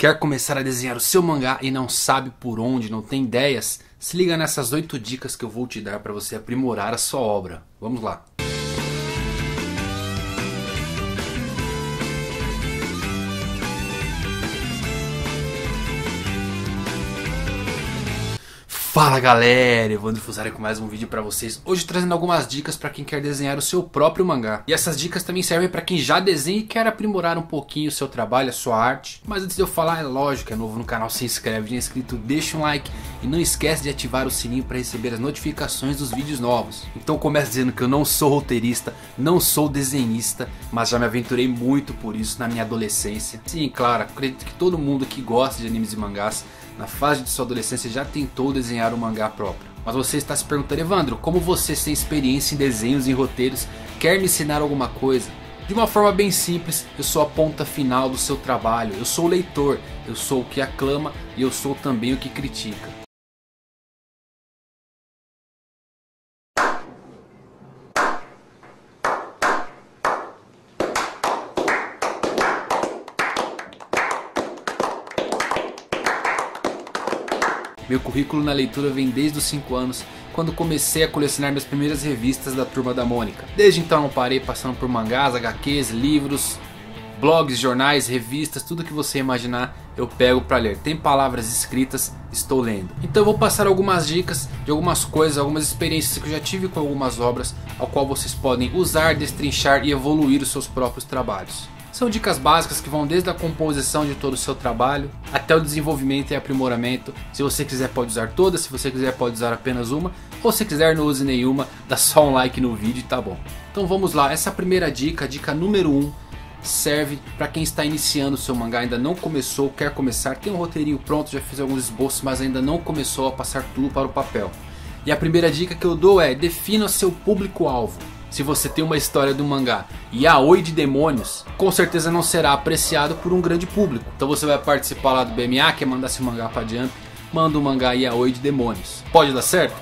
Quer começar a desenhar o seu mangá e não sabe por onde, não tem ideias? Se liga nessas 8 dicas que eu vou te dar para você aprimorar a sua obra. Vamos lá! Fala galera, Evandro Fusari com mais um vídeo pra vocês. Hoje trazendo algumas dicas pra quem quer desenhar o seu próprio mangá. E essas dicas também servem pra quem já desenha e quer aprimorar um pouquinho o seu trabalho, a sua arte. Mas antes de eu falar, é lógico, é novo no canal, se inscreve, já é inscrito, deixa um like. E não esquece de ativar o sininho pra receber as notificações dos vídeos novos. Então começa dizendo que eu não sou roteirista, não sou desenhista, mas já me aventurei muito por isso na minha adolescência. Sim, claro, acredito que todo mundo que gosta de animes e mangás na fase de sua adolescência já tentou desenhar um mangá próprio. Mas você está se perguntando, Evandro, como você sem experiência em desenhos e roteiros quer me ensinar alguma coisa? De uma forma bem simples, eu sou a ponta final do seu trabalho, eu sou o leitor, eu sou o que aclama e eu sou também o que critica. Meu currículo na leitura vem desde os 5 anos, quando comecei a colecionar minhas primeiras revistas da Turma da Mônica. Desde então não parei passando por mangás, HQs, livros, blogs, jornais, revistas, tudo que você imaginar eu pego para ler. Tem palavras escritas, estou lendo. Então eu vou passar algumas dicas de algumas coisas, algumas experiências que eu já tive com algumas obras, ao qual vocês podem usar, destrinchar e evoluir os seus próprios trabalhos. São dicas básicas que vão desde a composição de todo o seu trabalho até o desenvolvimento e aprimoramento. Se você quiser pode usar todas, se você quiser pode usar apenas uma, ou se quiser não use nenhuma, dá só um like no vídeo e tá bom. Então vamos lá, essa primeira dica, dica número 1, um, serve para quem está iniciando o seu mangá, ainda não começou, quer começar, tem um roteirinho pronto, já fiz alguns esboços, mas ainda não começou a passar tudo para o papel. E a primeira dica que eu dou é, defina seu público-alvo se você tem uma história do mangá Yaoi de demônios, com certeza não será apreciado por um grande público. Então você vai participar lá do BMA, quer mandar seu mangá para adiante, manda um mangá Yaoi de demônios. Pode dar certo?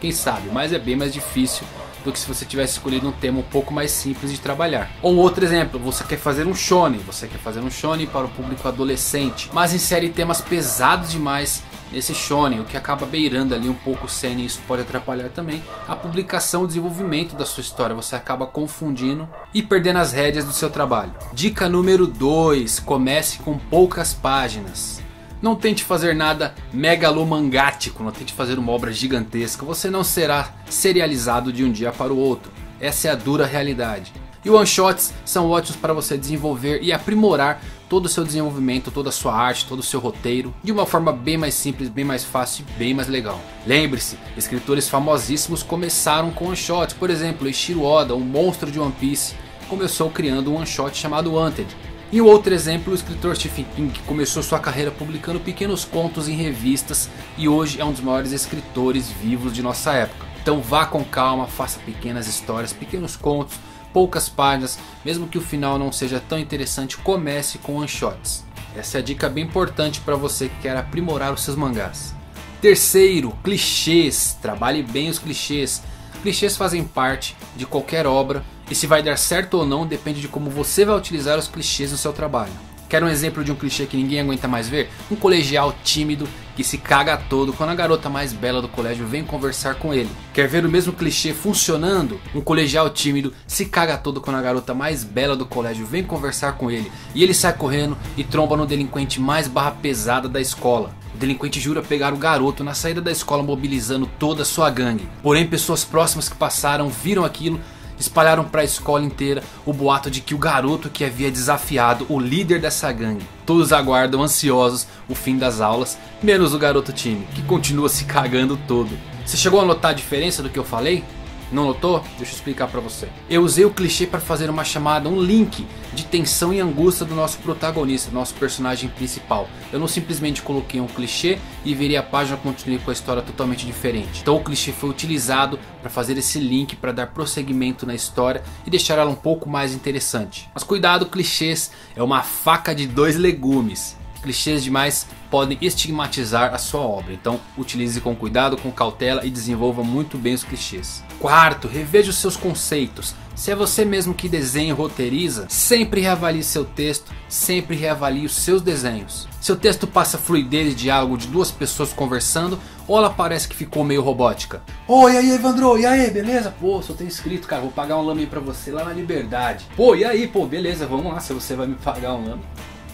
Quem sabe, mas é bem mais difícil do que se você tivesse escolhido um tema um pouco mais simples de trabalhar. Ou outro exemplo, você quer fazer um shonen, você quer fazer um shonen para o público adolescente, mas insere temas pesados demais nesse shonen, o que acaba beirando ali um pouco o seinen, isso pode atrapalhar também a publicação e desenvolvimento da sua história, você acaba confundindo e perdendo as rédeas do seu trabalho. Dica número 2, comece com poucas páginas. Não tente fazer nada megalomangático, não tente fazer uma obra gigantesca, você não será serializado de um dia para o outro. Essa é a dura realidade. E one shots são ótimos para você desenvolver e aprimorar todo o seu desenvolvimento, toda a sua arte, todo o seu roteiro de uma forma bem mais simples, bem mais fácil e bem mais legal. Lembre-se, escritores famosíssimos começaram com one shots, por exemplo, Ishiro Oda, um monstro de One Piece, começou criando um one shot chamado Wanted. E outro exemplo, o escritor Stephen King, que começou sua carreira publicando pequenos contos em revistas e hoje é um dos maiores escritores vivos de nossa época. Então vá com calma, faça pequenas histórias, pequenos contos, poucas páginas, mesmo que o final não seja tão interessante, comece com one shots. Essa é a dica bem importante para você que quer aprimorar os seus mangás. Terceiro, clichês. Trabalhe bem os clichês. Clichês fazem parte de qualquer obra e se vai dar certo ou não depende de como você vai utilizar os clichês no seu trabalho. Quer um exemplo de um clichê que ninguém aguenta mais ver? Um colegial tímido que se caga todo quando a garota mais bela do colégio vem conversar com ele. Quer ver o mesmo clichê funcionando? Um colegial tímido se caga todo quando a garota mais bela do colégio vem conversar com ele. E ele sai correndo e tromba no delinquente mais barra pesada da escola. O delinquente jura pegar o garoto na saída da escola mobilizando toda a sua gangue. Porém pessoas próximas que passaram viram aquilo espalharam para a escola inteira o boato de que o garoto que havia desafiado o líder dessa gangue. Todos aguardam ansiosos o fim das aulas, menos o garoto time, que continua se cagando todo. Você chegou a notar a diferença do que eu falei? Não notou? Deixa eu explicar pra você. Eu usei o clichê para fazer uma chamada, um link de tensão e angústia do nosso protagonista, nosso personagem principal. Eu não simplesmente coloquei um clichê e virei a página continuei com a história totalmente diferente. Então o clichê foi utilizado para fazer esse link para dar prosseguimento na história e deixar ela um pouco mais interessante. Mas cuidado, clichês é uma faca de dois legumes. Clichês demais podem estigmatizar a sua obra, então utilize com cuidado, com cautela e desenvolva muito bem os clichês. Quarto, reveja os seus conceitos. Se é você mesmo que desenha e roteiriza, sempre reavalie seu texto, sempre reavalie os seus desenhos. Seu texto passa fluidez de algo de duas pessoas conversando ou ela parece que ficou meio robótica? Oi, e aí Evandro, e aí, beleza? Pô, só tenho inscrito, cara, vou pagar um lame pra você lá na Liberdade. Pô, e aí, pô, beleza, vamos lá, se você vai me pagar um lame.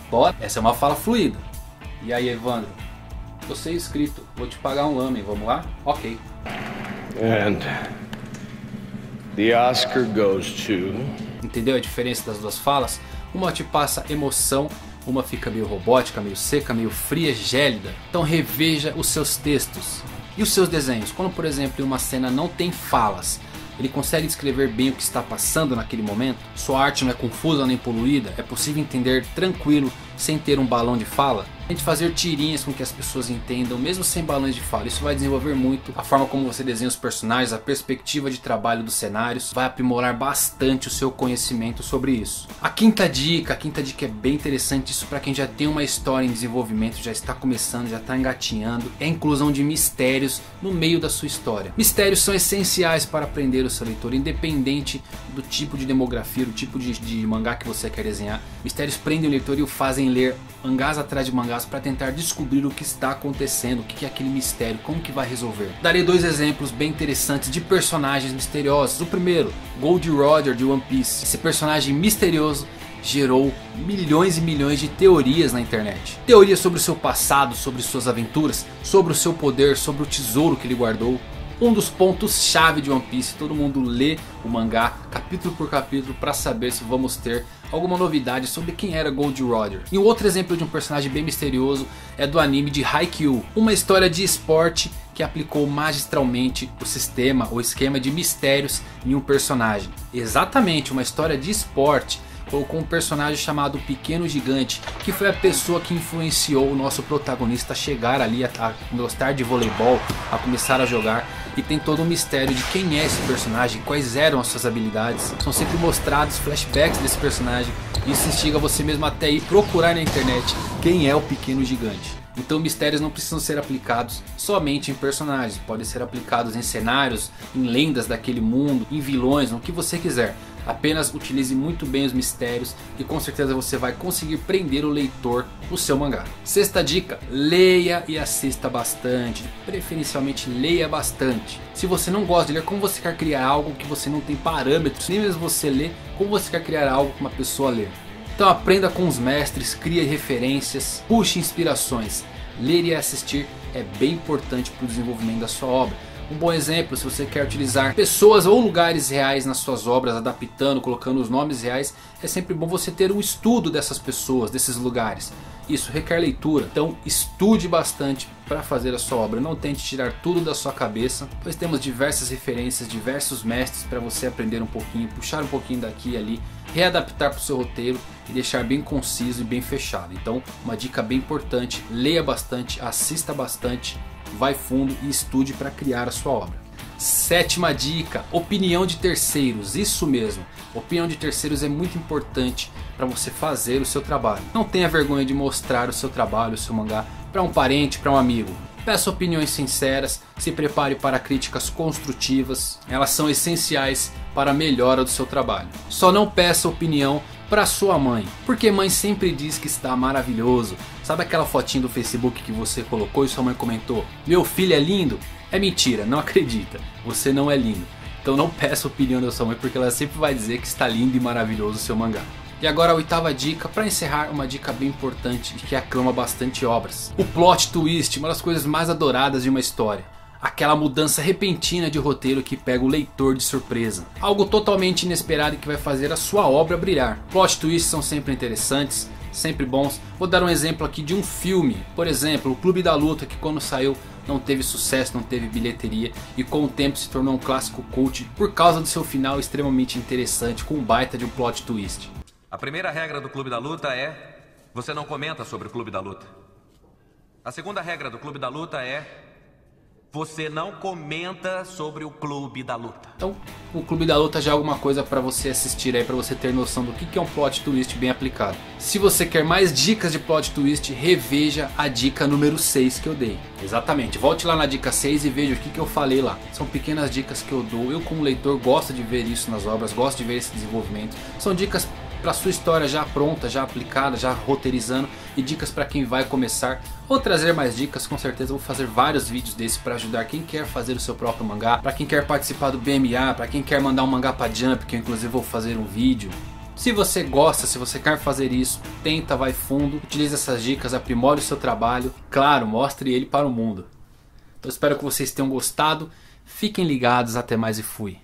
Bora, essa é uma fala fluida. E aí Evandro, você é inscrito, vou te pagar um lame, vamos lá? Ok. And the Oscar goes to. Entendeu a diferença das duas falas? Uma te passa emoção, uma fica meio robótica, meio seca, meio fria, gélida. Então reveja os seus textos e os seus desenhos. Quando, por exemplo, uma cena não tem falas, ele consegue descrever bem o que está passando naquele momento? Sua arte não é confusa nem poluída? É possível entender tranquilo sem ter um balão de fala? Tente fazer tirinhas com que as pessoas entendam, mesmo sem balões de fala. Isso vai desenvolver muito a forma como você desenha os personagens, a perspectiva de trabalho dos cenários. Vai aprimorar bastante o seu conhecimento sobre isso. A quinta dica, a quinta dica é bem interessante. Isso para quem já tem uma história em desenvolvimento, já está começando, já está engatinhando. É a inclusão de mistérios no meio da sua história. Mistérios são essenciais para aprender o seu leitor, independente do tipo de demografia, do tipo de, de mangá que você quer desenhar. Mistérios prendem o leitor e o fazem ler mangás atrás de mangás para tentar descobrir o que está acontecendo, o que é aquele mistério, como que vai resolver. Darei dois exemplos bem interessantes de personagens misteriosos. O primeiro, Gold Roger de One Piece. Esse personagem misterioso gerou milhões e milhões de teorias na internet. Teorias sobre o seu passado, sobre suas aventuras, sobre o seu poder, sobre o tesouro que ele guardou um dos pontos chave de One Piece. Todo mundo lê o mangá capítulo por capítulo para saber se vamos ter alguma novidade sobre quem era Gold Roger. E um outro exemplo de um personagem bem misterioso é do anime de Haikyuu, uma história de esporte que aplicou magistralmente o sistema, o esquema de mistérios em um personagem. Exatamente, uma história de esporte colocou um personagem chamado Pequeno Gigante, que foi a pessoa que influenciou o nosso protagonista a chegar ali a, a gostar de voleibol, a começar a jogar. E tem todo um mistério de quem é esse personagem, quais eram as suas habilidades. São sempre mostrados flashbacks desse personagem. Isso instiga você mesmo até ir procurar na internet quem é o Pequeno Gigante. Então mistérios não precisam ser aplicados somente em personagens, podem ser aplicados em cenários, em lendas daquele mundo, em vilões, no que você quiser. Apenas utilize muito bem os mistérios e com certeza você vai conseguir prender o leitor no seu mangá. Sexta dica, leia e assista bastante, preferencialmente leia bastante. Se você não gosta de ler, como você quer criar algo que você não tem parâmetros, nem mesmo você lê, como você quer criar algo que uma pessoa lê. Então aprenda com os mestres, crie referências, puxe inspirações. Ler e assistir é bem importante para o desenvolvimento da sua obra. Um bom exemplo, se você quer utilizar pessoas ou lugares reais nas suas obras, adaptando, colocando os nomes reais, é sempre bom você ter um estudo dessas pessoas, desses lugares. Isso requer leitura, então estude bastante para fazer a sua obra. Não tente tirar tudo da sua cabeça, pois temos diversas referências, diversos mestres para você aprender um pouquinho, puxar um pouquinho daqui e ali, readaptar para o seu roteiro e deixar bem conciso e bem fechado. Então, uma dica bem importante: leia bastante, assista bastante vai fundo e estude para criar a sua obra. Sétima dica, opinião de terceiros, isso mesmo. Opinião de terceiros é muito importante para você fazer o seu trabalho. Não tenha vergonha de mostrar o seu trabalho, o seu mangá para um parente, para um amigo. Peça opiniões sinceras, se prepare para críticas construtivas, elas são essenciais para a melhora do seu trabalho. Só não peça opinião para sua mãe, porque mãe sempre diz que está maravilhoso. Sabe aquela fotinha do Facebook que você colocou e sua mãe comentou: "Meu filho é lindo"? É mentira, não acredita. Você não é lindo. Então não peça a opinião da sua mãe porque ela sempre vai dizer que está lindo e maravilhoso o seu mangá. E agora a oitava dica, para encerrar, uma dica bem importante que aclama bastante obras. O plot twist, uma das coisas mais adoradas de uma história. Aquela mudança repentina de roteiro que pega o leitor de surpresa. Algo totalmente inesperado que vai fazer a sua obra brilhar. Plot twists são sempre interessantes, sempre bons. Vou dar um exemplo aqui de um filme. Por exemplo, o Clube da Luta que quando saiu não teve sucesso, não teve bilheteria e com o tempo se tornou um clássico cult por causa do seu final extremamente interessante com um baita de um plot twist. A primeira regra do Clube da Luta é você não comenta sobre o Clube da Luta. A segunda regra do Clube da Luta é Você não comenta sobre o Clube da Luta. Então, o Clube da Luta já é alguma coisa para você assistir aí, para você ter noção do que é um plot twist bem aplicado. Se você quer mais dicas de plot twist, reveja a dica número 6 que eu dei. Exatamente, volte lá na dica 6 e veja o que, que eu falei lá. São pequenas dicas que eu dou. Eu como leitor gosto de ver isso nas obras, gosto de ver esse desenvolvimento. São dicas para sua história já pronta, já aplicada, já roteirizando e dicas para quem vai começar. Vou trazer mais dicas, com certeza vou fazer vários vídeos desses para ajudar quem quer fazer o seu próprio mangá, para quem quer participar do BMA, para quem quer mandar um mangá para Jump, que eu inclusive vou fazer um vídeo. Se você gosta, se você quer fazer isso, tenta, vai fundo, utilize essas dicas, aprimore o seu trabalho, claro, mostre ele para o mundo. Então espero que vocês tenham gostado, fiquem ligados, até mais e fui.